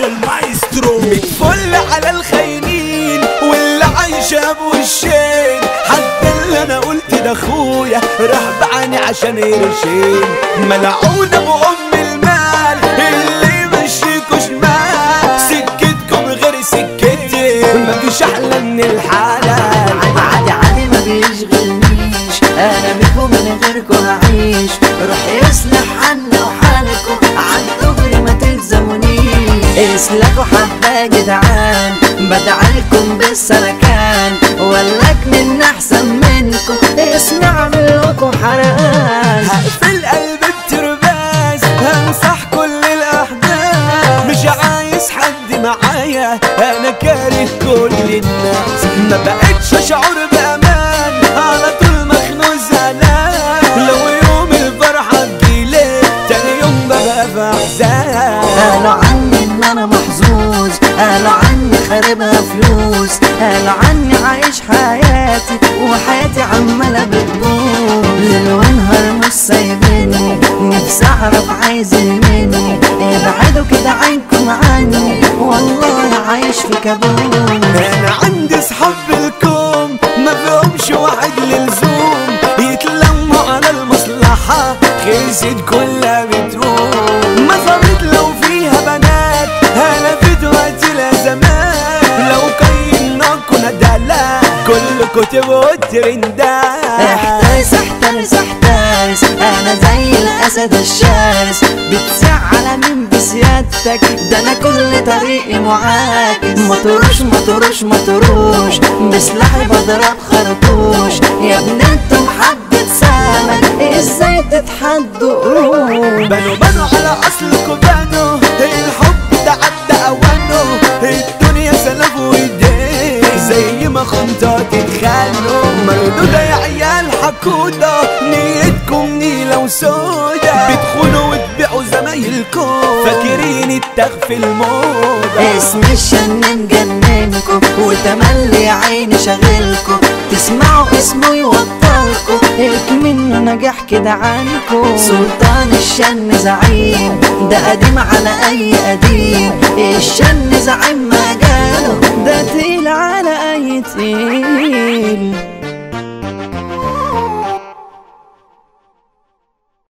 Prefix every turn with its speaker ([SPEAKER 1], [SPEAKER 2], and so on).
[SPEAKER 1] صوته المايسترو متفل على الخاينين واللي عايشة الشين. حتى اللي أنا قلت ده اخويا راح بعاني عشان يرشين. أبو أم المال اللي يمشيكوا شمال. سكتكم غير سكتي مفيش أحلى من الحلال.
[SPEAKER 2] عادي عادي ما بيشغلنيش أنا بيكم من غيركم هعيش روح يصلح عنا وحالكم. عن اسلكوا حبة جدعان؟ بدعلكم بالسلكان ولك من أحسن منكم. اسمع اعملكم حرقان
[SPEAKER 1] هقفل قلب الترباز. همسح كل الأحداث. مش عايز حد معايا. أنا كاره كل الناس. ما بقتش أشعر بأمان. على طول مخنوق زعلان. لو يوم الفرحة تجيلي تاني يوم ببقى في
[SPEAKER 2] أحزان. أنا محظوظ قالوا عني خاربها فلوس قالوا عني عايش حياتي وحياتي عمالة بتبوظ. ليل ونهار مش سايبني نفسي أعرف عايزين مني. ابعدوا كده عنكم عني والله عايش في كابوس.
[SPEAKER 1] أنا عندي صحاب بالكوم ما فيهمش واحد للزوم. يتلموا على المصلحة خلصت كلها بتقوم كل كتب الترندات
[SPEAKER 2] احترس احترس احترس أنا زي الأسد الشرس. بتزعل مين بسيادتك ده أنا كل طريقي معاكس. مطروش مطروش مطروش بسلاحي بضرب خرطوش. يا ابن أنتم حبة سمك إزاي تتحدوا قروش
[SPEAKER 1] بنوا بنوا على اصلكوا ما خنطات اتخانوا مردودة يا عيال حكودة نيتكم نيلة وسودة. بتخونوا وتبيعوا زمايلكم. فاكرين التخفي الموضة.
[SPEAKER 2] اسم الشن مجننكم وتملي عيني شغلكم. تسمعوا اسمه يوطلكم منه نجاح كده عنكم. سلطان الشن زعيم. ده قديم على أي قديم. الشن